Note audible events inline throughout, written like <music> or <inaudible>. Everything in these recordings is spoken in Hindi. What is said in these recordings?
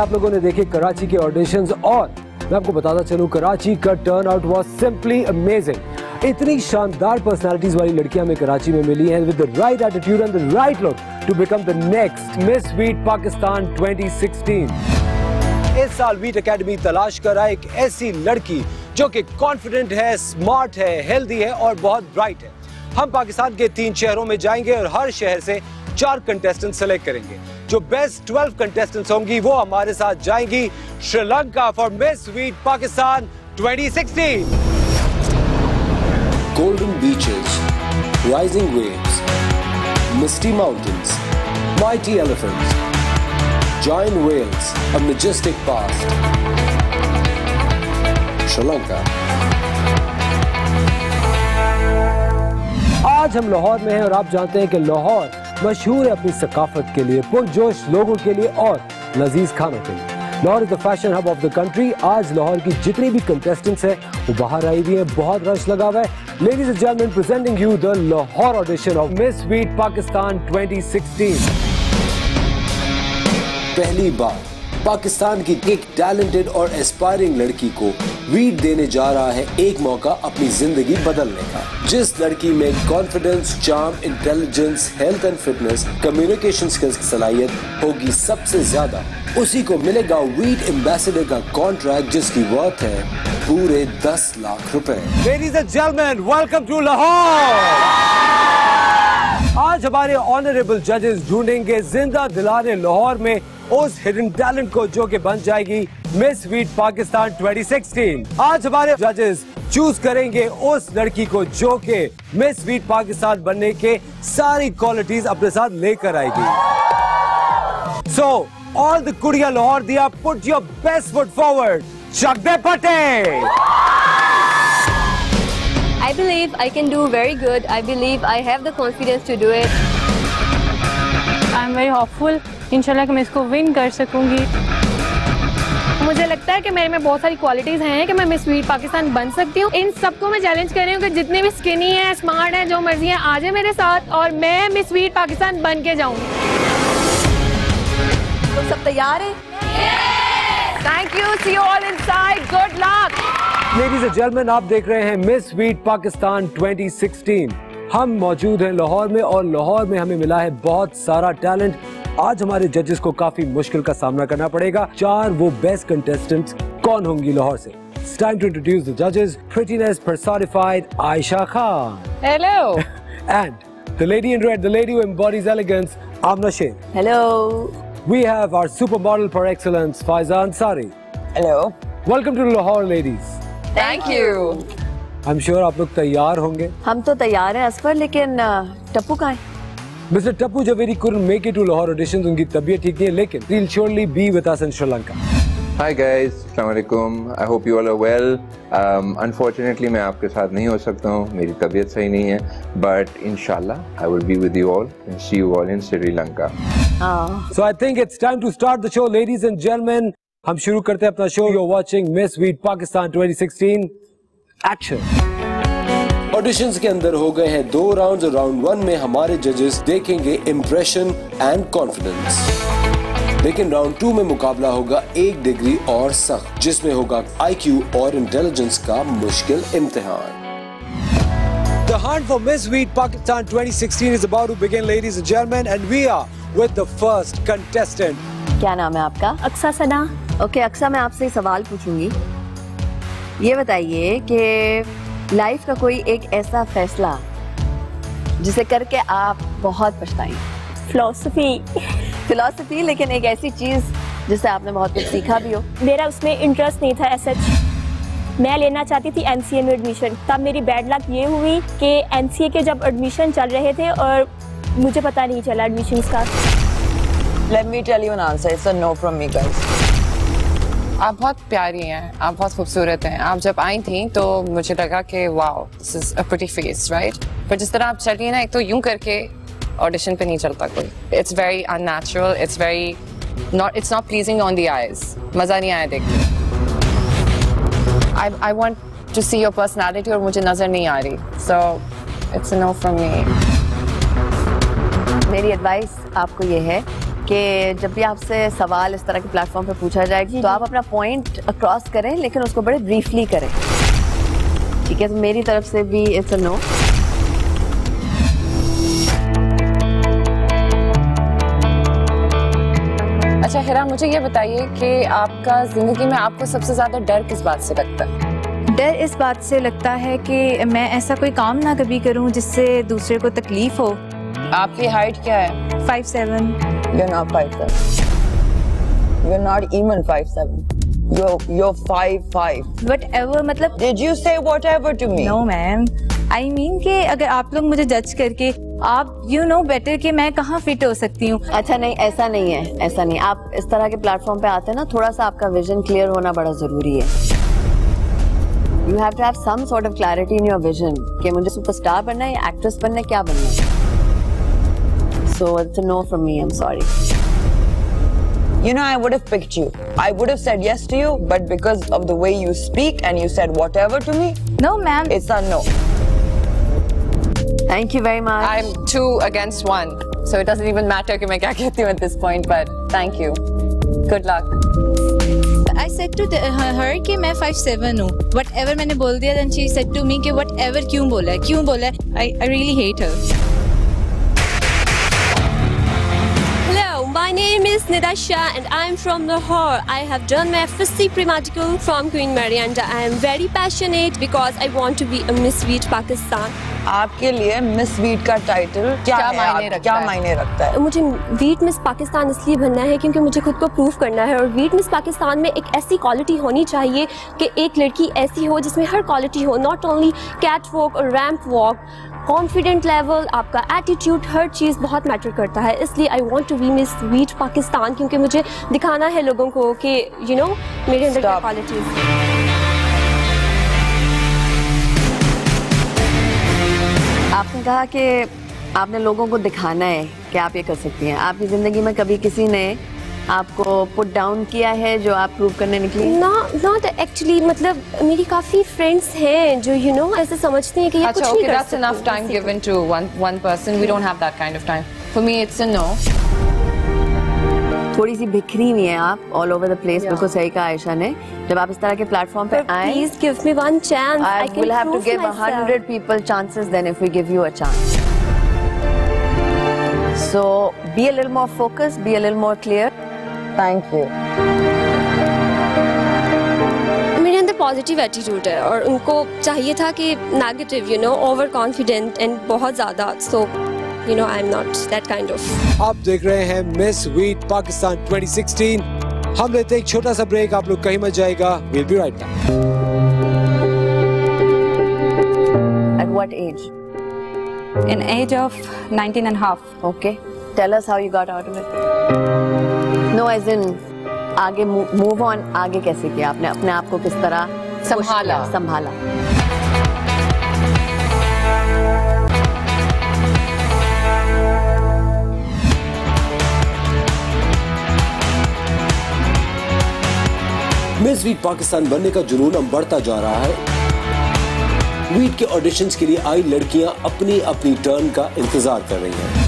आप लोगों ने देखे कराची के ऑडिशंस और मैं आपको बताता चलूँ, कराची का turn out was simply amazing इतनी शानदार पर्सनालिटीज वाली लड़कियाँ हमें कराची में मिली हैं with the right attitude and the right look to become the next Miss Veet Pakistan 2016 इस साल वीट एकेडमी तलाश कर रहा है एक ऐसी लड़की जो कि कॉन्फिडेंट है स्मार्ट है हेल्दी है और बहुत ब्राइट है। हम पाकिस्तान के तीन शहरों में जाएँगे और हर शहर से चार कंटेस्टेंट सेलेक्ट करेंगे। जो बेस्ट ट्वेल्व कंटेस्टेंट होंगी वो हमारे साथ जाएँगी Sri Lanka for Miss Veet Pakistan 2016 golden beach rising waves misty mountains mighty elephant join whales majestic pass Sri Lanka आज हम लाहौर में हैं और आप जानते हैं कि लाहौर मशहूर है अपनी सकाफत के लिए, पुरजोश लोगों के लिए और लजीज खानों के लिए। Lahore is the fashion hub of the country आज लाहौर की जितनी भी कंटेस्टेंट्स हैं, वो बाहर आई हुई हैं, बहुत रश लगा हुआ है। Ladies and gentleman presenting you the Lahore audition of Miss Veet Pakistan 2016 पहली बार पाकिस्तान की एक टैलेंटेड और एस्पायरिंग लड़की को वीट देने जा रहा है एक मौका अपनी ज़िंदगी बदलने का। जिस लड़की में confidence charm intelligence health and fitness communication skills की सलाहियत होगी सबसे ज़्यादा, उसी को मिलेगा वीट एम्बेसडर का कॉन्ट्रैक्ट जिसकी वर्थ है पूरे 10 लाख रुपए। वेलकम टू लाहौर आज हमारे ऑनरेबल जजेस ढूंढेंगे ज़िंदा दिलाने लाहौर में उस हिडन टैलेंट को जो कि बन जाएगी मिस वीट पाकिस्तान 2016 आज हमारे जजेस चूज़ करेंगे उस लड़की को जो कि मिस वीट पाकिस्तान बनने के सारी क्वालिटीज अपने साथ लेकर आएगी। सो ऑल द कुड़िया लाहौर दिया put your best foot forward चक दे पटे I believe I can do very good. I believe I have the confidence to do it. I am very hopeful इंशाल्लाह कि मैं इसको विन कर सकूँगी मुझे लगता है कि मेरे में बहुत सारी क्वालिटीज हैं कि मैं मिस वीट पाकिस्तान बन सकती हूँ इन सबको मैं चैलेंज कर रही हूँ कि जितने भी स्किनी हैं स्मार्ट हैं जो मर्ज़ी हैं आ जाए मेरे साथ और मैं मिस वीट पाकिस्तान बन के जाऊँ तो सब तैयार हैं? Thank you. See you all inside. Good luck. Ladies and gentleman आप देख रहे हैं मिस वीट पाकिस्तान 2016 हम मौजूद हैं लाहौर में और लाहौर में हमें मिला है बहुत सारा टैलेंट आज हमारे जजेस को काफ़ी मुश्किल का सामना करना पड़ेगा चार वो बेस्ट कंटेस्टेंट्स कौन होंगी लाहौर से It's time to introduce the judges. Prettiness personified Aisha Khan. Hello And the lady in red, the lady who embodies elegance, Amna Sheikh. Hello. We have our supermodel par excellence, Faiza Ansari. Hello. Welcome to Lahore, ladies. Thank you. I'm sure आप लोग तैयार होंगे हम तो तैयार हैं असफर लेकिन टप्पू कहाँ है mister Tappu Javeri कुरन make it to Lahore auditions उनकी तबीयत ठीक नहीं है लेकिन he will be with us in Sri Lanka hi guys अस्सलाम वालेकुम I hope you all are well unfortunately मैं आपके साथ नहीं हो सकता हूँ मेरी तबीयत सही नहीं है बट इंशाल्लाह I will be with you all and see you all in Sri Lanka so I think it's time to start the show ladies and gentleman हम शुरू करते हैं अपना show you are watching Miss Veet Pakistan 2016 action auditions के अंदर हो गए हैं दो राउंड्स और राउंड वन में हमारे जजेस देखेंगे इम्प्रेशन एंड कॉन्फिडेंस लेकिन राउंड टू में मुकाबला होगा एक डिग्री और सख्त जिसमें होगा आईक्यू और इंटेलिजेंस का मुश्किल इम्तिहान. The hunt for Miss Weed Pakistan 2016 is about to begin, ladies and gentlemen, and we are with the first contestant. क्या नाम है आपका? अक्सा सना। ओके अक्सा मैं आपसे सवाल पूछूँगी। ये बताइए कि लाइफ का कोई एक ऐसा फैसला जिसे करके आप बहुत पछताएँ। फिलोसफी फिलॉसफी लेकिन एक ऐसी चीज़ जिससे आपने बहुत कुछ सीखा भी हो। मेरा उसमें इंटरेस्ट नहीं था सच मैं लेना चाहती थी एनसीए में एडमिशन तब मेरी बैड लक ये हुई कि एनसीए के जब एडमिशन चल रहे थे और मुझे पता नहीं चला एडमिशन का। Let me tell you an answer. It's a no from me, guys. आप बहुत प्यारी हैं, आप बहुत खूबसूरत हैं। आप जब आई थी तो मुझे लगा कि, wow this is a pretty face right पर जिस तरह आप चल ना, एक तो यूँ करके ऑडिशन पे नहीं चलता कोई। It's very unnatural it's very not it's not pleasing on the eyes मज़ा नहीं आया देखते I I want to see your personality और मुझे नज़र नहीं आ रही। So it's no from me मेरी एडवाइस आपको ये है कि जब भी आपसे सवाल इस तरह के प्लेटफॉर्म पे पूछा जाए तो आप अपना पॉइंट क्रॉस करें लेकिन उसको बड़े ब्रीफली करें। ठीक है तो मेरी तरफ़ से भी इट्स अ नो अच्छा हिरा मुझे ये बताइए कि आपका ज़िंदगी में आपको सबसे ज़्यादा डर किस बात से लगता है? डर इस बात से लगता है कि मैं ऐसा कोई काम ना कभी करूँ जिससे दूसरे को तकलीफ़ हो। आपकी हाइट क्या है? Five seven You're not five seven. You're not even five seven. You're you're five five. Whatever मतलब Did you say whatever to me? No ma'am I mean कि अगर आप लोग मुझे जज करके आप यू नो बेटर कि मैं कहाँ फिट हो सकती हूँ अच्छा नहीं ऐसा नहीं है ऐसा नहीं आप इस तरह के प्लेटफॉर्म पे आते हैं ना थोड़ा सा आपका विजन क्लियर होना बड़ा ज़रूरी है you have to have some sort of clarity in your vision कि मुझे सुपरस्टार बनना है या एक्ट्रेस बनना है क्या बनना है So it's no from me I am sorry You know, I would have picked you. I would have said yes to you, but because of the way you speak and you said whatever to me, no ma'am it's a no. Thank you very much I'm two against one, so it doesn't even matter कि मैं क्या कहती हूँ at this point. But thank you. Good luck. I said to her कि मैं फाइव सेवन हूँ वट एवर मैंने बोल दिया then she said to me कि वट एवर क्यों बोला है क्यों बोला है आई I really hate my name is Nida Shah and I am from Lahore. I have done my FSC pre-medical from Queen Mary and I am very passionate because I want to be a Miss Sweet Pakistan. आपके लिए मिस वीट का टाइटल क्या, क्या मायने रखता क्या है? मायने रखता है मुझे वीट मिस पाकिस्तान इसलिए बनना है क्योंकि मुझे खुद को प्रूव करना है और वीट मिस पाकिस्तान में एक ऐसी क्वालिटी होनी चाहिए कि एक लड़की ऐसी हो जिसमें हर क्वालिटी हो नॉट ओनली कैट वॉक और रैम्प वॉक कॉन्फिडेंट लेवल आपका एटीट्यूड हर चीज़ बहुत मैटर करता है। इसलिए I want to be Miss Veet Pakistan क्योंकि मुझे दिखाना है लोगों को कि यू नो मेरे अंदर क्या क्वालिटीज़ आपने कहा कि आपने लोगों को दिखाना है कि आप ये कर सकती हैं। आपकी ज़िंदगी में कभी किसी ने आपको पुट डाउन किया है जो आप प्रूव करने निकले? नॉट एक्चुअली मतलब मेरी काफ़ी फ्रेंड्स हैं जो यू नो ऐसे समझते हैं कि ये कुछ नहीं कर सकते enough time given to one one person we don't have that kind of time for me it's a no थोड़ी सी बिखरी हुई है आप ऑल ओवर द प्लेस बिल्कुल सही कहा आयशा ने। जब आप इस तरह के प्लेटफॉर्म पे आए please give me one chance I will have to give 100 people chances then if we give you a chance So be a little more focused, be a little more clear. Thank you मेरे अंदर पॉजिटिव एटीट्यूड है और उनको चाहिए था कि negative you know over confident and बहुत ज़्यादा so you know I am not that kind of आप देख रहे हैं मिस वीट पाकिस्तान 2016 हम लेते हैं एक छोटा सा ब्रेक आप लोग कहीं मत जाएगा will be right back At what age? In age of 19 and half Okay. Tell us how you got out of it. No, as in आगे मूव ऑन आगे कैसे किया आपने? अपने आप को किस तरह संभाला। संभाला। मिस वीट पाकिस्तान बनने का जुनून अब बढ़ता जा रहा है। वीट के ऑडिशंस के लिए आई लड़कियाँ अपनी अपनी टर्न का इंतज़ार कर रही हैं।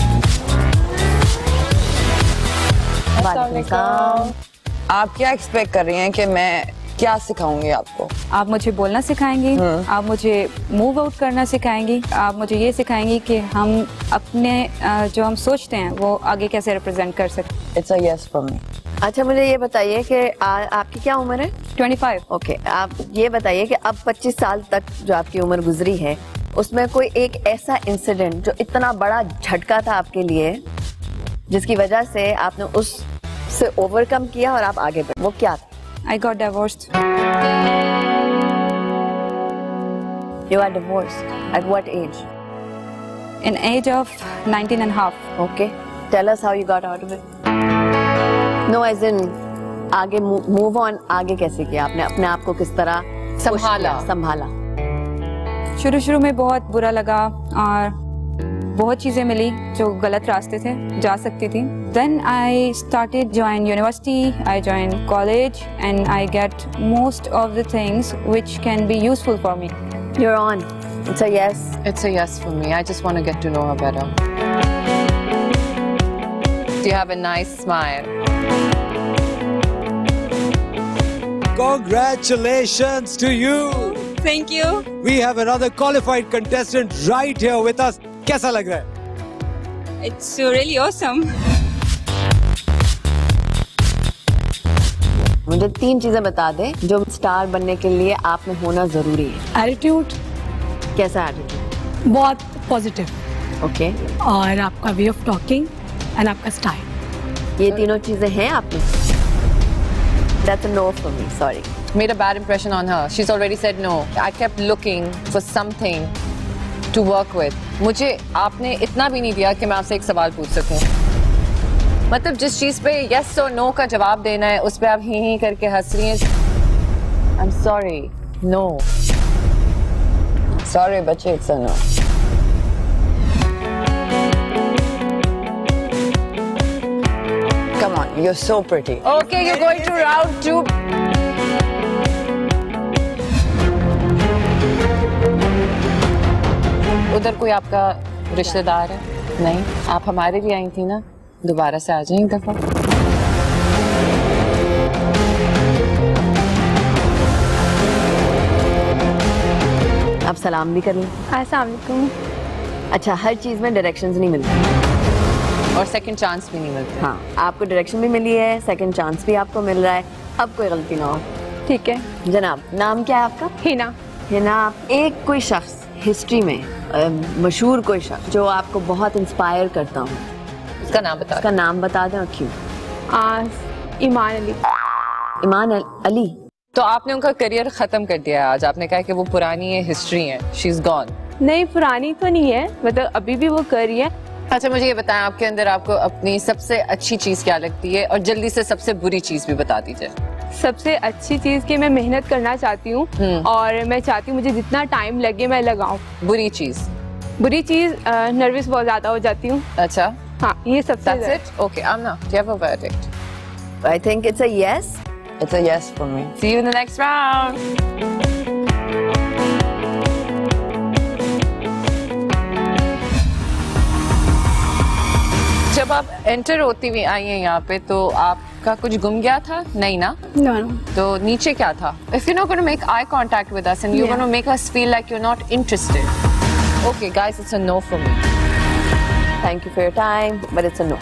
आप क्या एक्सपेक्ट कर रही हैं कि मैं क्या सिखाऊँगी आपको? आप मुझे बोलना सिखाएँगी आप मुझे मूव आउट करना सिखाएँगी आप मुझे ये सिखाएँगी कि हम अपने जो हम सोचते हैं वो आगे कैसे रिप्रेजेंट कर सकते it's a yes for me अच्छा मुझे ये बताइए कि आपकी क्या उम्र है? 25 ओके आप ये बताइए कि अब 25 साल तक जो आपकी उम्र गुजरी है उसमें कोई एक ऐसा इंसिडेंट जो इतना बड़ा झटका था आपके लिए जिसकी वजह से आपने उस से ओवरकम किया और आप आगे बढ़े। वो क्या था? I got divorced you are divorce at what age in age of 19 and half. Okay tell us how you got out of it no as in आगे मूव ऑन आगे कैसे किया आपने? अपने आप को किस तरह संभाला। संभाला। शुरू शुरू में बहुत बुरा लगा और बहुत चीज़ें मिली जो गलत रास्ते थे जा सकती थी then I started join university I join college and I get most of the things which can be useful for me you're on it's a yes It's a yes for me. I just want to get to know her better. You have a nice smile. Congratulations to you. Thank you. We have another qualified contestant right here with us. कैसा लग रहा है इट्स रियली ऑसम मुझे तीन चीज़ें बता दे जो स्टार बनने के लिए आप में होना ज़रूरी है एटीट्यूड कैसा एटीट्यूड बहुत पॉजिटिव ओके okay. और आपका वे ऑफ़ टॉकिंग एंड आपका स्टाइल ये तीनों चीज़ें हैं आप में That's a no for me. Sorry. Made a bad impression on her. She's already said no. I kept looking for something to work with मुझे आपने इतना भी नहीं दिया कि मैं आपसे एक सवाल पूछ सकूँ। मतलब जिस चीज़ पे यस और नो का जवाब देना है उस पर आप ही ही करके हंस रही हैं। I am sorry no sorry बच्चे it's no Come on, you're so pretty. Okay, you're going to round two. उधर कोई आपका रिश्तेदार है? नहीं। आप हमारे लिए आई थी ना? दोबारा से आ जाए एक दफ़ा। आप सलाम भी कर लें। अस्सलाम वालेकुम अच्छा हर चीज़ में डायरेक्शंस नहीं मिलती। और सेकंड चांस भी नहीं मिलते। हाँ। आपको डायरेक्शन भी मिली है सेकंड चांस भी आपको मिल रहा है। अब कोई गलती ना हो। ठीक है। जनाब नाम क्या है आपका? हिना। हिना आप एक कोई शख्स हिस्ट्री में मशहूर कोई शख्स जो आपको बहुत इंस्पायर करता हूँ। उसका नाम बता उसका नाम बता दें और क्यों? ईमान अली। ईमान अली तो आपने उनका करियर खत्म कर दिया है आज। आपने कहा कि वो पुरानी है हिस्ट्री है। शी इज़ गॉन नहीं पुरानी तो नहीं है। मतलब अभी भी वो कर रही है। अच्छा मुझे ये बताएँ आपके अंदर आपको अपनी सबसे अच्छी चीज़ क्या लगती है? और जल्दी से सबसे बुरी चीज़ भी बता दीजिए। सबसे अच्छी चीज़ की मैं मेहनत करना चाहती हूँ हम्म। और मैं चाहती हूँ मुझे जितना टाइम लगे मैं लगाऊ। बुरी चीज़? बुरी चीज़ नर्वस बहुत ज़्यादा हो जाती हूँ। अच्छा। हाँ ये सबसे okay Aamna yes It's a yes. For me. See you in the next round जब आप एंटर होती हुई आई हैं यहाँ पे तो आपका कुछ गुम गया था? नहीं ना? नो नो तो नीचे क्या था? If you not gonna make eye contact with us and you gonna make us feel like you are not interested okay guys it's a no for me thank you for your time but it's a no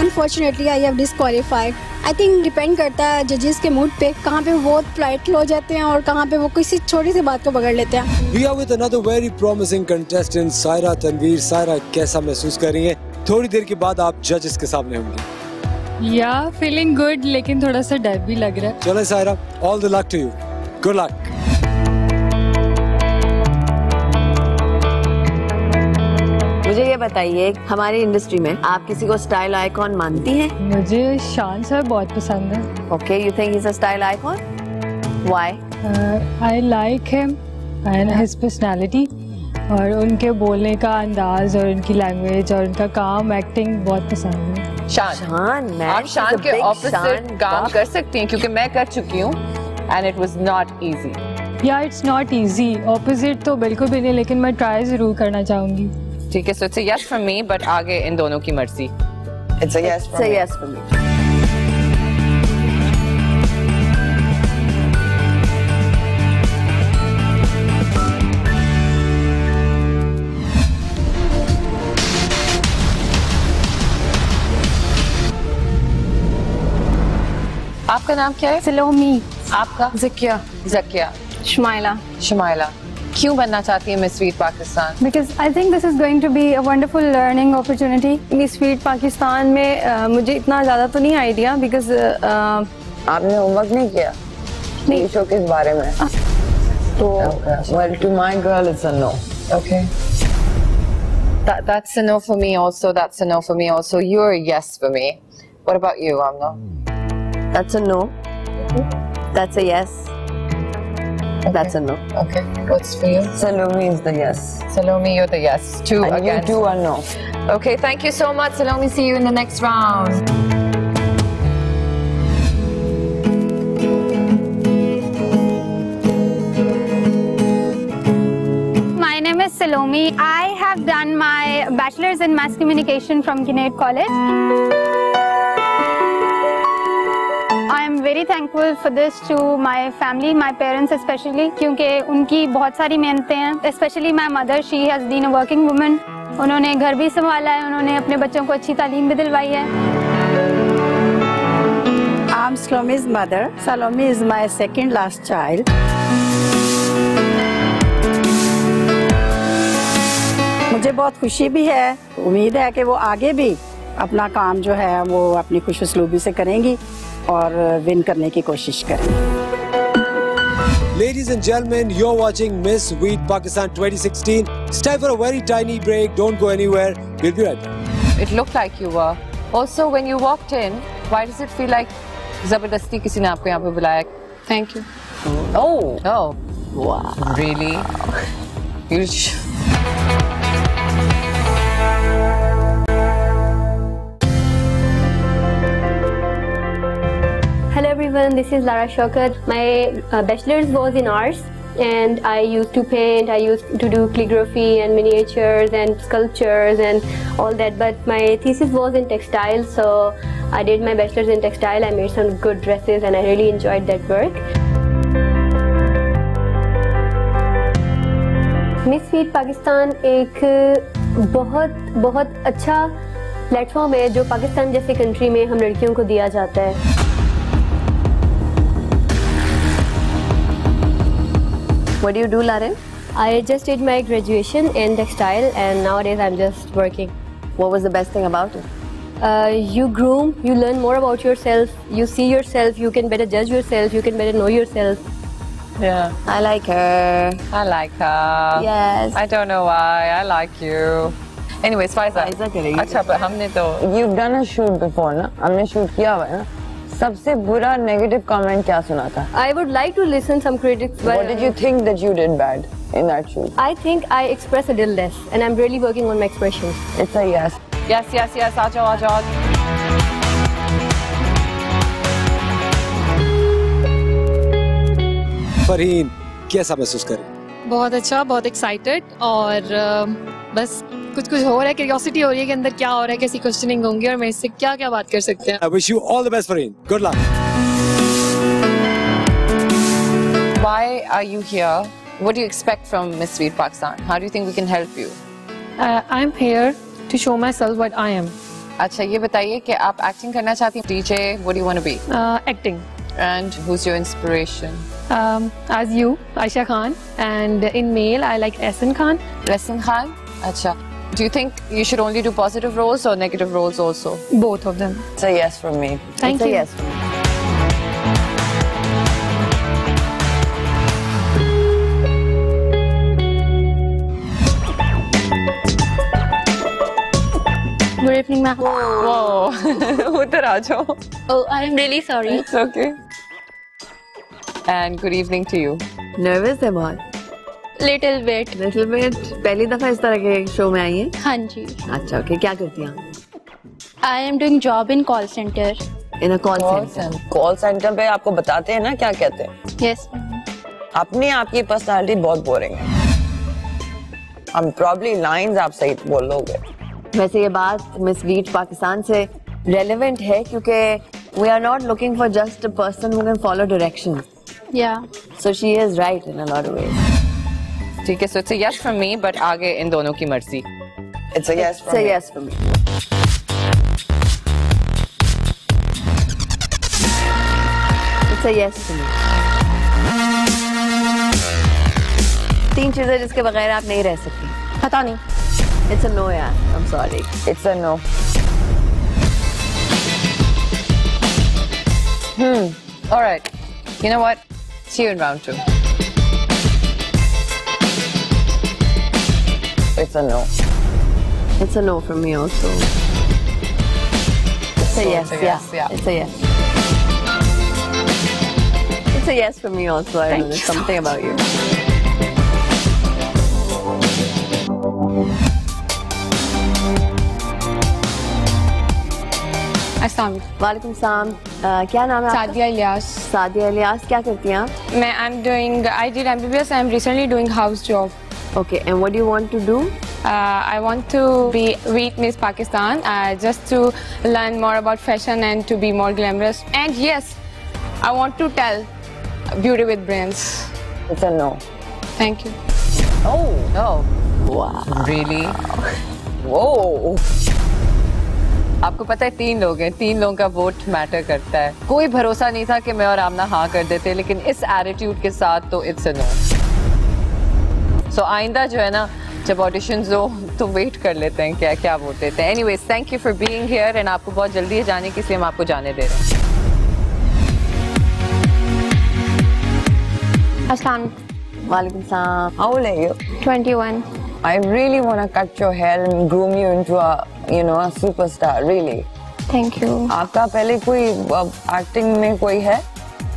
unfortunately I have disqualified I think depend करता है जजेस के मूड पे कहाँ पे वो पोलाइटल हो जाते हैं और कहाँ पे वो किसी छोटी सी बात को पकड़ लेते हैं। We are with another very promising contestant, Saira Tanveer. Saira कैसा महसूस कर रही हैं? थोड़ी देर के बाद आप जजेस के सामने होंगी. या फीलिंग गुड लेकिन थोड़ा सा डर भी लग रहा है चले Saira, all the luck to you. Good luck. मुझे ये बताइए हमारी इंडस्ट्री में आप किसी को स्टाइल आइकॉन मानती हैं मुझे शान सर बहुत पसंद है okay you think is a style icon why I like him and his personality और उनके बोलने का अंदाज और उनकी लैंग्वेज और उनका काम एक्टिंग बहुत पसंद है। शान। शान आप शान के ऑपोजिट काम कर सकती हैं क्योंकि मैं कर चुकी हूँ and it was not easy या इट्स नॉट इजी ऑपोजिट तो बिल्कुल भी नहीं लेकिन मैं ट्राई ज़रूर करना चाहूँगी। ठीक है so it's yes from me but आगे इन दोनों की मर्ज़ी। It's a yes It's for आपका नाम क्या है? सलोमी। आपका? जकिया। जकिया। शमाइला शमाइला क्यों बनना चाहती है Miss Sweet Pakistan? Because I think this is going to be a wonderful learning opportunity Miss Sweet Pakistan में अ, मुझे इतना ज़्यादा तो नहीं आइडिया बिकॉज़ uh, आपने होमवर्क नहीं किया? नहीं। शो के बारे में। तो well to my girl it's a no. Okay. That that's a no for me also. That's a no for me also. You're a yes for me. What about you, Amna? That's a no. That's a yes. That's a no. Okay. What's for you? Salome is the yes Salome, you're the yes. Two and you against. two are no Okay, thank you so much, Salome. See you in the next round. My name is Salome. I have have done my bachelor's in mass communication from Kinnaird College. I am very thankful for this to my family my parents specially क्योंकि उनकी बहुत सारी मेहनतें हैं specially my mother she has been a working women उन्होंने घर भी संभाला है, उन्होंने अपने बच्चों को अच्छी तालीम भी दिलवाई है I'm Salome's mother. Salome is my second last child. मुझे बहुत खुशी भी है, उम्मीद है कि वो आगे भी अपना काम जो है, वो अपनी खुशसलूबी से करेंगी और विन करने की कोशिश करेंगी Ladies and gentlemen, you're watching Miss Wheat Pakistan 2016. It's time for a very tiny break. Don't go anywhere. We'll be right back. It looked like you were. Also, when you walked in, why does it feel like ज़बरदस्ती किसी ने आपको यहाँ पे बुलाया? Thank you. Oh. Oh. Wow. Really? You. Hello everyone, this is Lara Shokat. My uh, bachelor's was in arts and I used to paint, I used to do calligraphy and miniatures and sculptures and all that but my thesis was in textile so I did my bachelor's in textile, I made some good dresses and I really enjoyed that work. Miss feed Pakistan एक बहुत बहुत अच्छा प्लेटफॉर्म है जो पाकिस्तान जैसे कंट्री में हम लड़कियों को दिया जाता है What do you do, Laren? I just did my graduation in textile and nowadays I'm just working. What was the best thing about it? Uh, you groom, you learn more about yourself, you see yourself, you can better judge yourself, you can better know yourself. Yeah. I like her. I like her. Yes. I don't know why. I like you. Anyways, Faiza. Faiza करेगी. अच्छा पर हमने तो You've done a shoot before ना हमने shoot किया हुआ है ना सबसे बुरा नेगेटिव कमेंट क्या सुना था? I would like to listen some critics what did you think that you did bad in that shoot I think I express a little less and I am really working on my expressions it's a yes yes yes आ जाओ आ जाओ फरीन कैसा महसूस कर? बहुत अच्छा बहुत एक्साइटेड और बस कुछ कुछ हो रहा है क्यूरियोसिटी हो रही है कि अंदर क्या हो रहा है कैसी क्वेश्चनिंग होंगी और मैं इससे क्या क्या बात कर सकते हैं? Wish you all the best for in good luck why are you here what do expect from Miss Sweet Pakistan how do you think we can help you I am here to show myself what I am अच्छा ये बताइए कि आप एक्टिंग करना चाहती हैं DJ what do you want to be acting and who is your inspiration um as you aisha khan. And in male i like asan khan. Asan khan? acha Do you think you should only do positive roles or negative roles also? Both of them. It's a yes from me. Thank it's you. yes. Good evening, ma'am. Whoa. <laughs> Whoa. oh, I'm really sorry. It's okay. And good evening to you. Nervous am I? Little bit. Little bit. पहली दफ़ा इस तरह के शो में आई हैं? हाँ जी. अच्छा ओके क्या करती हैं आप? I am doing job in call center. In a call Call center. center. Call center पे आपको बताते हैं ना क्या कहते हैं Yes. अपनी आपकी पर्सनालिटी बहुत बोरिंग है हम प्रॉब्ली लाइंस आप सही बोल लोगे वैसे ये बात मिस वीट पाकिस्तान से रेलेवेंट है क्योंकि we are not looking for just a person who can follow directions Yeah. So she is right in a lot of ways ठीक है so it's yes from me but आगे इन दोनों की मर्ज़ी। It's a yes from yes from me it's a yes from me तीन चीज़ें जिसके बगैर आप नहीं रह सकती। पता नहीं। इट्स अ नो यार। I am sorry it's a no hmm alright you know what see you in round 2 It's a no. It's a no from me also. It's a So yes, it's a yes, yeah. yeah. It's a yes. It's a yes from me also. I Thank know there's you so something about you. अस्सलाम वालेकुम सलाम अह, क्या नाम है आपका? सादिया इलियास सादिया इलियास क्या करती हैं आप मैं I am doing I did MBBS I am recently doing house job Okay, and what do you want to do? Uh, I want to be Wheat Miss Pakistan uh, just to learn more about fashion and to be more glamorous. And yes, I want to tell Beauty with Brains. It's a no. Thank you. Oh. No. Wow. Really? Whoa. आपको पता है तीन लोग हैं तीन लोगों का वोट मैटर करता है कोई भरोसा नहीं था कि मैं और आमना हाँ कर देते लेकिन इस एटीट्यूड के साथ तो इट्स अ नो सो आइंदा जो है ना जब ऑडिशन हो तो वेट कर लेते हैं क्या क्या वोट देते हैं anyways thank you for being here and आपको बहुत जल्दी है जाने की इसलिए हम आपको जाने दे रहे हैं अस्सलाम वालेकुम सलाम How old are you? 21. I really want to cut your hair and groom you into a, you know, a superstar. Really. Thank you. आपका पहले कोई एक्टिंग में कोई है?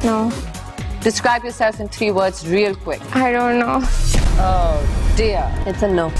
No. Describe yourself in three words real quick. I don't know. Oh dear. It's a no.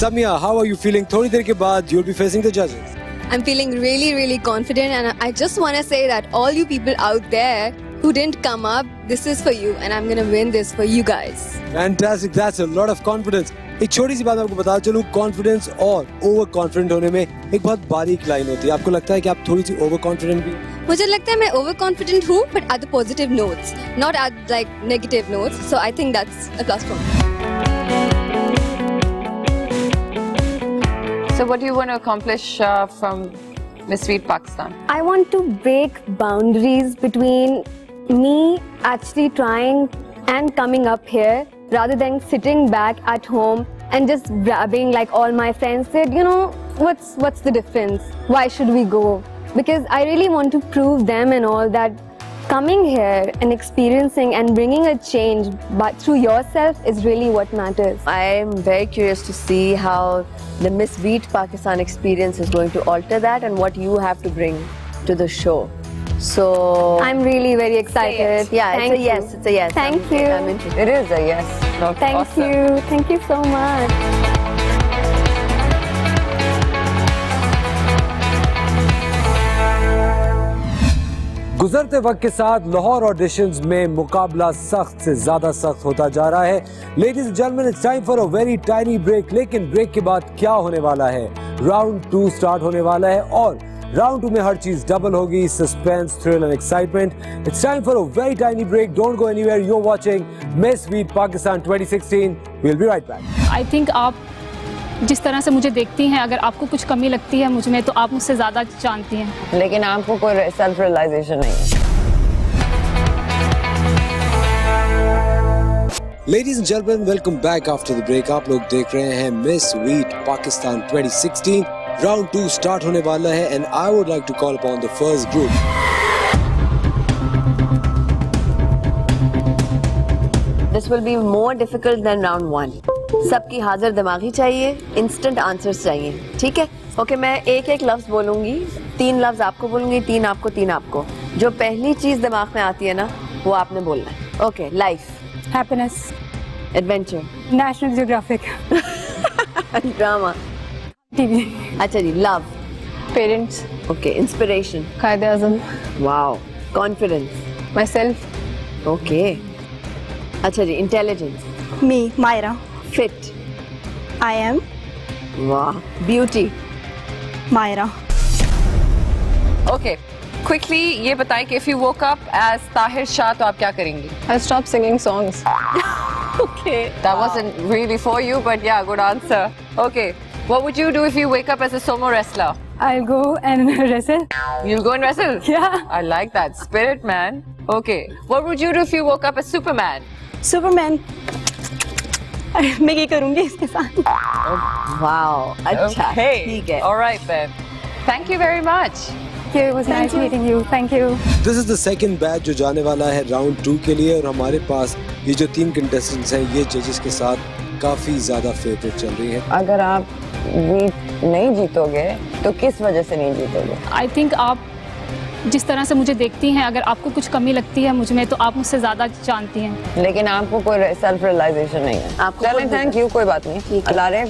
Samia, how are you feeling? थोड़ी देर के बाद you'll be facing the judges. I'm feeling really, really confident, and I just want to say that all you people out there who didn't come up, this is for you, and I'm gonna win this for you guys. Fantastic, that's a lot of confidence. एक छोटी सी बात मैं आपको बता चलूं कॉन्फिडेंस और ओवर कॉन्फिडेंट होने में एक बहुत बारीक लाइन होती है आपको लगता है कि आप थोड़ी सी ओवर कॉन्फिडेंट भी हैं? मुझे लगता है मैं ओवर कॉन्फिडेंट हूँ but at the positive notes not at like negative notes so I think that's a plus for So what do you want to accomplish uh, from Miss Sweet Pakistan? I want to break boundaries between me actually trying and coming up here rather than sitting back at home and just grabbing like all my friends said, you know, what's what's the difference? Why should we go? Because I really want to prove them and all that coming here and experiencing and bringing a change but through yourself is really what matters. I'm very curious to see how the Miss Beat Pakistan experience is going to alter that and what you have to bring to the show. So I'm really very excited. Yeah, Thank it's a you. yes. It's a yes. Thank I'm, you. I'm interested. It is a yes. Thank Awesome. you. Thank you so much. गुजरते वक्त के साथ लाहौर ऑडिशंस में मुकाबला सख्त से ज़्यादा सख्त होता जा रहा है ladies gentleman it's time for a very tiny break लेकिन ब्रेक के बाद क्या होने वाला है राउंड टू स्टार्ट होने वाला है और राउंड टू में हर चीज़ डबल होगी suspense thrill and excitement it's time for a very tiny break don't go anywhere you are watching Miss Veet Pakistan 2016 we will be right back I think आप जिस तरह से मुझे देखती हैं अगर आपको कुछ कमी लगती है मुझमें तो आप मुझसे ज़्यादा जानती हैं। लेकिन आपको कोई सेल्फ रियलाइजेशन नहीं है। Ladies and gentlemen, welcome back after the break. आप लोग देख रहे हैं Miss Veet Pakistan 2016 round two start होने वाला है and I would like to call upon the first group This will be more difficult than round one. सबकी हाजिर दिमागी चाहिए इंस्टेंट आंसर्स चाहिए ठीक है? ओके okay, मैं एक एक लफ्ज बोलूँगी तीन लफ्ज आपको बोलूँगी तीन आपको तीन आपको। जो पहली चीज़ दिमाग में आती है ना वो आपने बोलना है। Okay life happiness adventure National Geographic drama TV अच्छा जी love parents okay inspiration Quaid Azam wow confidence myself okay अच्छा जी intelligence me Maira fit I am वाह ब्यूटी मायरा ओके क्विकली ये बताएँ कि if you woke up as Tahir Shah तो आप क्या करेंगी I stop singing songs okay That wasn't really for you, but yeah, good answer. Okay, what would you do if you wake up as a sumo wrestler? I'll go and <laughs> wrestle. You'll go and wrestle? Yeah. I like that spirit, man. Okay, what would you do if you woke up as Superman? Superman. <laughs> मैं ये करूंगी इसके साथ वाओ अच्छा Okay. ठीक है All right then. Thank you very much. It was nice meeting you. Thank you. This is the second batch जो जाने वाला है राउंड टू के लिए और हमारे पास ये जो तीन कंटेस्टेंट्स हैं ये जजेस के साथ काफी ज्यादा फेवरेट चल रही है अगर आप वीट नहीं जीतोगे तो किस वजह से नहीं जीतोगे? आई थिंक आप जिस तरह से मुझे देखती हैं अगर आपको कुछ कमी लगती है मुझमें तो आप मुझसे ज़्यादा जानती हैं। लेकिन आपको कोई सेल्फ रियलाइजेशन नहीं है। आपको चलें थैंक यू कोई बात नहीं। अल्लाह रे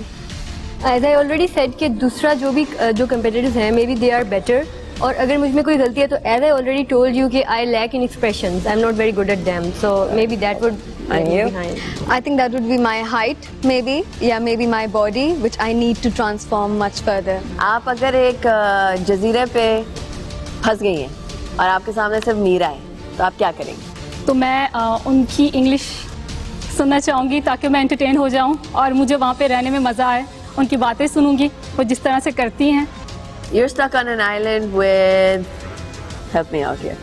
एज आई ऑलरेडी सेड कि दूसरा जो भी जो कंपेटिटर्स हैं maybe they are better और अगर मुझमें कोई गलती है तो as I already told you कि I lack in expression I am not very good at them so maybe that would And you? I think that would be my height, maybe. Yeah, maybe my body, which I need to transform much further. आप अगर एक जजीरे पे फंस गई हैं और आपके सामने सिर्फ़ मीरा है तो आप क्या करेंगे तो मैं अ, उनकी इंग्लिश सुनना चाहूँगी ताकि मैं एंटरटेन हो जाऊँ और मुझे वहाँ पे रहने में मज़ा आए उनकी बातें सुनूँगी वो जिस तरह से करती हैं You're stuck on an island with help me out here.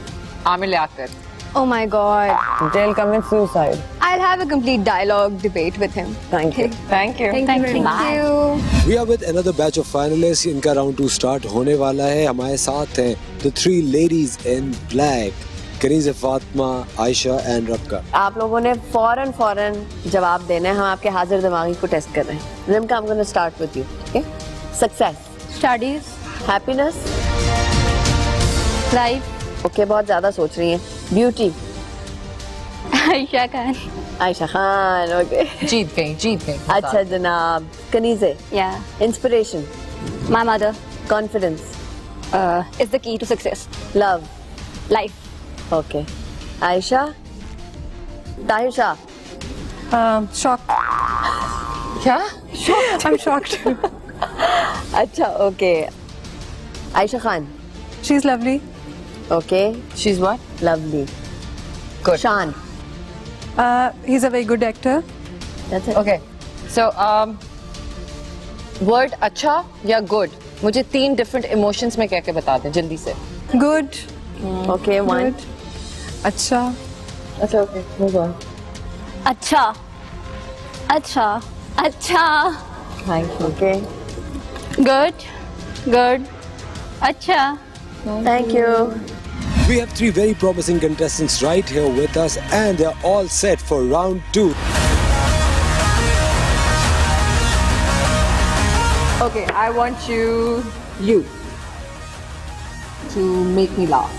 Aamir Liaquat Oh my god. They'll commit suicide. I'll have a complete dialogue debate with him. Thank you. Thank you. Thank, you very much. We are with another batch of finalists. इनका राउंड टू स्टार्ट होने वाला है हमारे साथ हैं the three ladies in black. Kaneez Fatima Ayesha and Rebecca आप लोगों ने फ़ौरन फ़ौरन जवाब देना है हम आपके हाजिर दिमागी को टेस्ट कर रहे हैं रिमका I'm going to start with you. Okay? Success. Studies. Happiness. Life. Okay, बहुत ज़्यादा सोच रही हैं. Beauty. Aisha Khan. Aisha Khan, okay. Jeet Peng, Jeet Peng. <laughs> Acha Janab. Kanize. Yeah. Inspiration. My mother. Confidence. Uh, is the key to success. Love. Life. Okay. Aisha. Tahir Shah. Um, shock Yeah? Shocked. I'm shocked. <laughs> Acha, okay. Aisha Khan. She's lovely. Okay she is what lovely Good. Shaan he is a very good actor That's it. Okay so word अच्छा या गुड मुझे तीन डिफरेंट इमोशंस में कह के बता दें जल्दी से गुड ओके वन अच्छा अच्छा ओके मूव ऑन अच्छा अच्छा अच्छा thank you okay good good अच्छा thank you We have three very promising contestants right here with us and they're all set for round two. Okay, I want you, you, to make me laugh.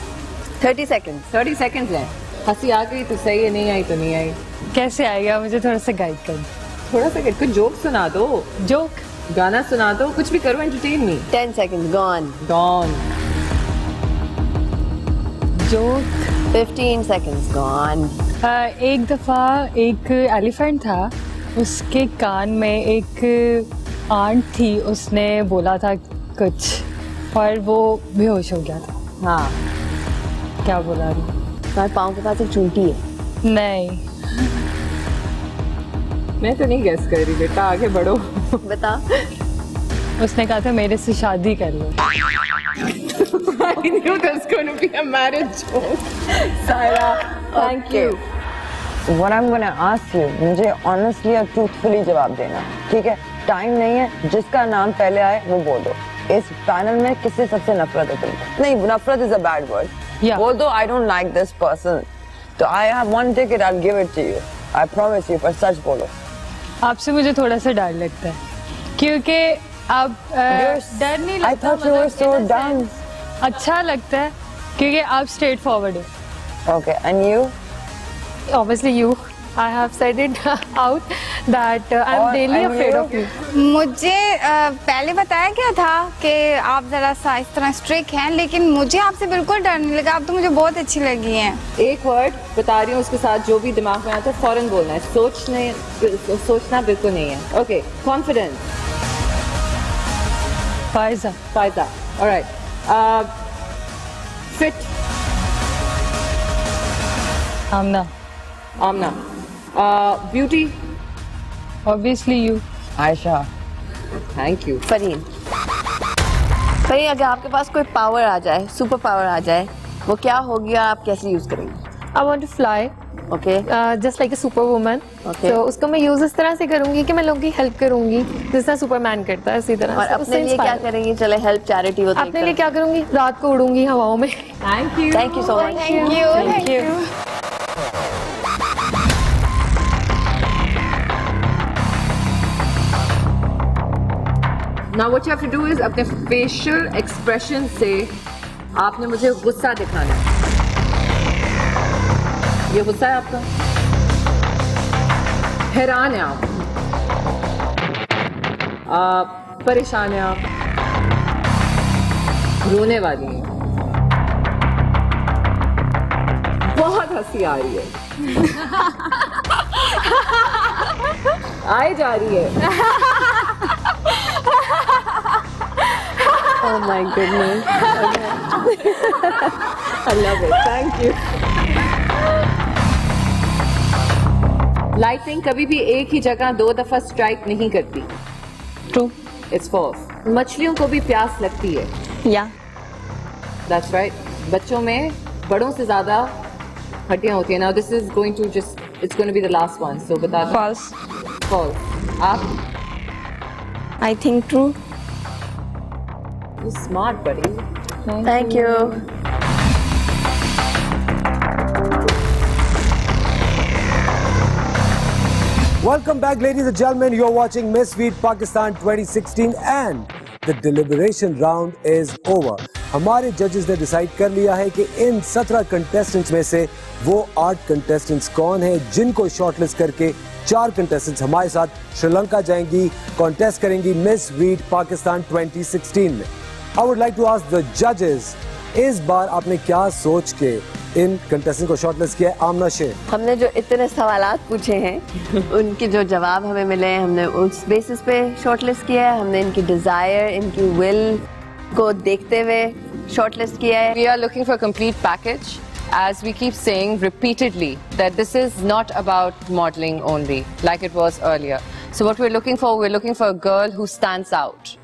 30 seconds 30 seconds है हंसी आ गई तो सही है नहीं आई तो नहीं आई कैसे आएगा मुझे थोड़ा सा गाइड कर थोड़ा सा कुछ जोक सुना दो जोक गाना सुना दो कुछ भी करो entertain me 10 seconds gone don Joke? 15 seconds gone. एक दफ़ा एक एलिफेंट था उसके कान में एक आंट थी उसने बोला था कुछ और वो बेहोश हो गया था। हाँ। क्या बोला रही तुम्हारे पाँव के पास एक चूंटी है। नहीं। मैं तो नहीं गैस कर रही बेटा आगे बढ़ो। बता। उसने कहा था मेरे से शादी कर लो। I knew <laughs> that's going to be a marriage joke. Sarah, thank Okay. you. What I'm gonna ask you, मुझे honestly और truthfully जवाब देना ठीक है? टाइम नहीं है जिसका नाम पहले आए वो बोल दो। इस पैनल में किससे सबसे नफरत है तुमको? नहीं नफरत is a bad word Yeah. बोल दो I don't like this person तो I have one ticket I give it to you I promise you पर सच बोलो। आपसे मुझे थोड़ा सा डर लगता है क्योंकि आप डर नहीं लगता थॉट यू वर मतलब so in a done sense अच्छा लगता है क्योंकि आप स्ट्रेट फॉरवर्ड हो। Okay and you obviously you. I have said it <laughs> out that uh, i'm really and afraid of you. मुझे पहले बताया गया था कि आप जरा सा इस तरह स्ट्रिक हैं लेकिन मुझे आपसे बिल्कुल डर नहीं लगा। आप तो मुझे बहुत अच्छी लगी हैं। एक वर्ड बता रही हूँ उसके साथ जो भी दिमाग में आता है फ़ौरन बोलना है। सोचने सोचना बिल्कुल नहीं है। ओके कॉन्फिडेंस फायजा फ़ायदा alright fit Amna Amna beauty obviously you. Ayesha thank you Fareen Fareen अगर आपके पास कोई पावर आ जाए सुपर पावर आ जाए वो क्या होगी और आप कैसे यूज़ करेंगे? I want to fly. Okay just like a super woman Okay. तो उसको मैं यूज़ इस तरह से करूँगी कि मैं लोगों की हेल्प करूँगी जिस तरह सुपरमैन करता है इसी तरह और अपने लिए क्या करेंगे चले हेल्प चैरिटी वो तो अपने लिए क्या करूँगी रात को उड़ूँगी हवाओं में thank you thank you so much thank you thank you Now what you have to do is अपने facial expression से आपने मुझे गुस्सा दिखाना है। ये गुस्सा है आपका? हैरान है आप। आ, परेशान है आप। रोने वाली हैं। बहुत हँसी आ रही है। आए जा रही है। Oh my goodness <laughs> <laughs> I love it thank you lightning कभी भी एक ही जगह दो दफ़ा स्ट्राइक नहीं करती। ट्रू इट्स फॉल्स मछलियों को भी प्यास लगती है। या दैट्स राइट बच्चों में बड़ों से ज़्यादा हड्डियाँ होती है। Now this is going to just it's going to be the last one so बता फॉल्स फॉल्स आप? I think true. स्मार्ट बड़ी thank you. Welcome back, ladies and gentlemen. You're watching Miss Sweet Pakistan 2016 and the deliberation round is over. हमारे जजेस ने डिसाइड कर लिया है कि इन 17 कंटेस्टेंट्स में से वो आठ कंटेस्टेंट्स कौन है जिनको शॉर्टलिस्ट करके चार कंटेस्टेंट्स हमारे साथ श्रीलंका जाएँगी कॉन्टेस्ट करेंगी मिस वीट पाकिस्तान 2016 में I would like to ask the जजेस इस बार आपने क्या सोच के इन कंटेस्टेंट को शॉर्टलिस्ट किया है आमना शेर हमने जो इतने सवालात पूछे हैं उनके जो जवाब हमें मिले हैं हमने उस बेसिस पे शॉर्टलिस्ट किया है हमने इनकी डिज़ायर इनकी विल को देखते हुए शॉर्टलिस्ट किया है We are looking for a complete package. As we keep saying repeatedly, that this is not about modeling only, like it was earlier. So, what we're looking for, we're looking for a girl who stands out.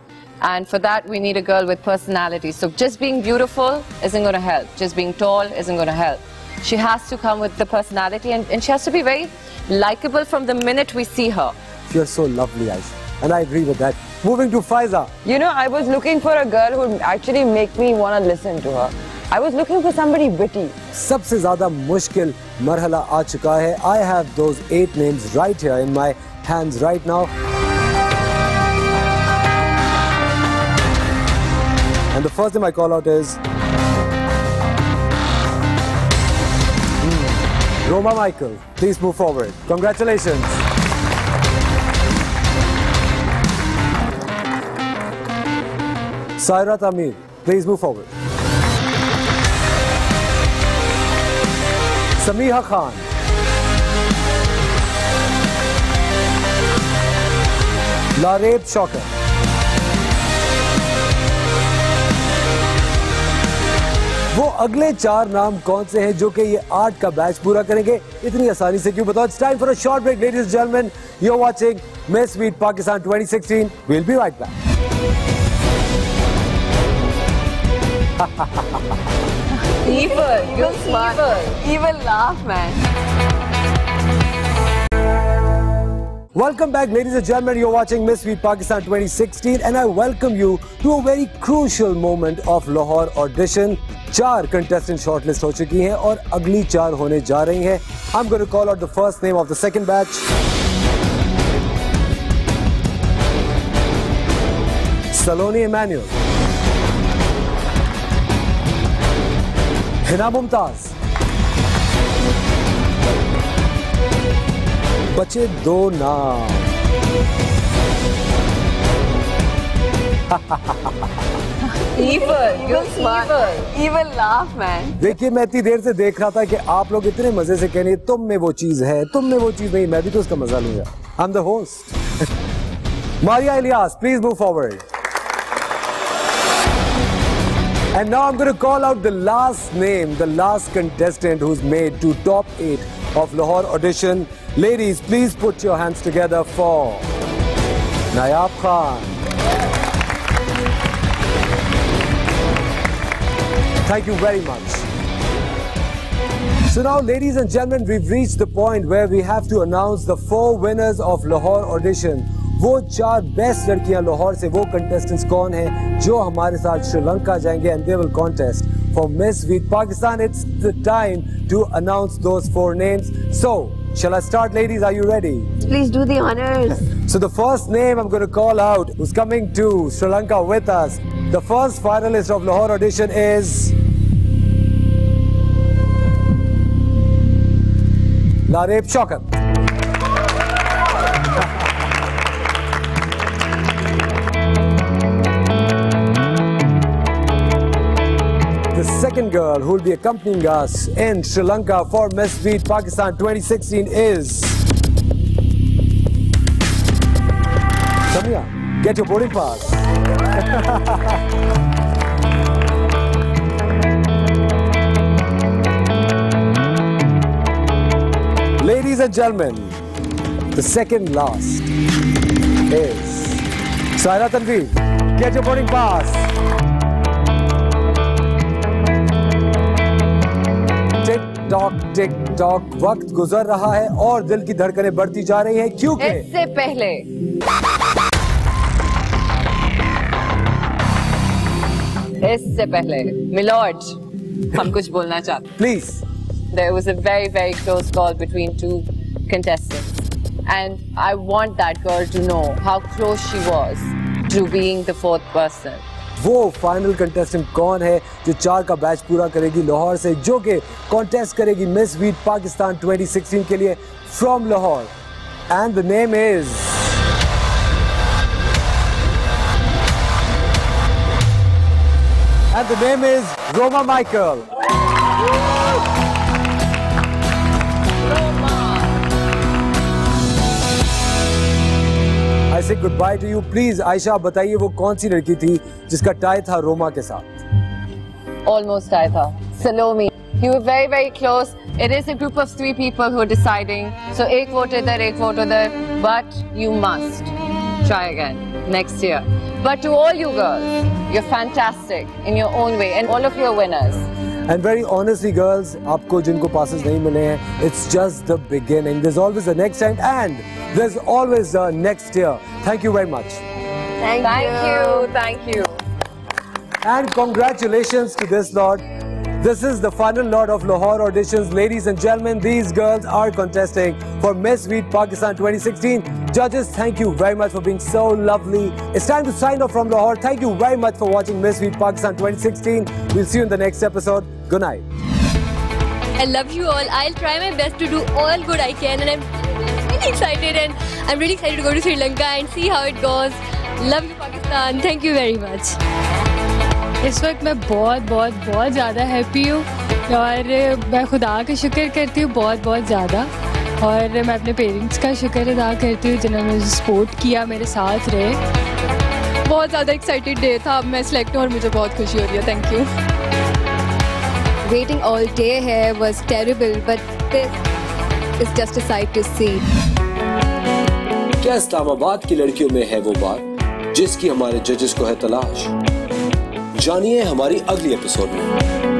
And for that, we need a girl with personality. So, just being beautiful isn't going to help, just being tall isn't going to help. She has to come with the personality and, and she has to be very likable from the minute we see her. You're so lovely, Aisha. And I agree with that. Moving to Faiza. You know, I was looking for a girl who would actually make me want to listen to her. I was looking for somebody witty. सबसे ज्यादा मुश्किल मरहला आ चुका है I have those eight names right here in my hands right now. And the first name I call out is Hmm. Roma Michael. Please move forward. Congratulations. Saira Tamir. Please move forward. Samiha Khan. Lareb Shocker. वो अगले चार नाम कौन से हैं जो कि ये आठ का बैच पूरा करेंगे इतनी आसानी से क्यों बताओ it's time for a short break ladies gentleman you are watching miss Veet Pakistan 2016 will be right back Evil, smart. Evil. Evil laugh, man. Welcome back, ladies and gentlemen. You're watching Miss Sweet Pakistan 2016, and I welcome you to a very crucial moment of Lahore audition. चार contestant shortlist हो चुकी हैं और अगली चार होने जा रही हैं. I'm going to call out the first name of the second batch. Saloni Emmanuel. Hina Mumtaz. बचे दो नाम। देखिए मैं इतनी देर से देख रहा था कि आप लोग इतने मज़े से कह रहे हैं तुम में वो चीज़ है तुम में वो चीज़ नहीं मैं भी तो उसका मज़ा लूँगा. I am the host Maria Ilyas please move forward and now I am going to call out the last name the last contestant who's made to top eight of Lahore audition. Ladies, please put your hands together for Nayab Khan. Thank you very much. So now, ladies and gentlemen, we've reached the point where we have to announce the four winners of Lahore audition. वो चार बेस्ट लड़कियां लाहौर से वो कंटेस्टेंट्स कौन हैं जो हमारे साथ श्रीलंका जाएंगे and they will contest for Miss with Pakistan. It's the time to announce those four names. So, shall I start, ladies? Are you ready? Please do the honors. <laughs> so, the first name I'm going to call out who's coming to Sri Lanka with us. The first finalist of Lahore audition is. Larib Chokam. young girl who will be accompanying us in Sri Lanka for Miss Beat Pakistan 2016 is... Samia, get your boarding pass. <laughs> Ladies and gentlemen, the second last is Saira Tanvi. Get your boarding pass. Tock tick tock वक्त गुजर रहा है और दिल की धड़कनें बढ़ती जा रही हैं क्योंकि इससे पहले। इससे पहले मिलोर्ड हम कुछ बोलना चाहते हैं। Please. There was a very very close call between two contestants and I want that girl to know how close she was to being the fourth person वो फाइनल कंटेस्टेंट कौन है जो चार का बैच पूरा करेगी लाहौर से, जो कि कॉन्टेस्ट करेगी मिस वीट पाकिस्तान 2016 के लिए from Lahore. And the name is and the name is Roma Michael से goodbye to you please Ayesha आप बताइए वो कौन सी लड़की थी जिसका टाई था रोमा के साथ almost आया था Salome you were very very close it is a group of three people who are deciding so एक वोट इधर एक वोट उधर but you must try again next year but to all you girls you're fantastic in your own way and all of you are winners And very honestly, girls, आपको जिनको passes नहीं मिले हैं, it's just the beginning. There's always a next time, and there's always a next year. Thank you very much. thank, thank you thank you And congratulations to this lot. This is the final lot of Lahore auditions. Ladies and gentlemen, these girls are contesting for Miss Sweet Pakistan 2016. Judges, thank you very much for being so lovely. It's time to sign off from Lahore. Thank you very much for watching Miss Sweet Pakistan 2016. We'll see you in the next episode. Good night. I love you all. I'll try my best to do all good I can, and I'm really excited. And I'm really excited to go to Sri Lanka and see how it goes. Love you, Pakistan. Thank you very much. इस वक्त मैं बहुत बहुत बहुत ज़्यादा हैप्पी हूँ और मैं खुदा का शुक्र करती हूँ बहुत बहुत ज़्यादा। और मैं अपने पेरेंट्स का शुक्र अदा करती हूँ जिन्होंने मुझे सपोर्ट किया मेरे साथ रहे। बहुत ज़्यादा एक्साइटेड डे था अब मैं सिलेक्ट हूँ और मुझे बहुत खुशी हो रही है। Thank you waiting all day here was terrible but this is just a sight to see. क्या इस्लामाबाद की लड़कियों में है वो बात जिसकी हमारे जजेस को है तलाश? जानिए हमारी अगली एपिसोड में।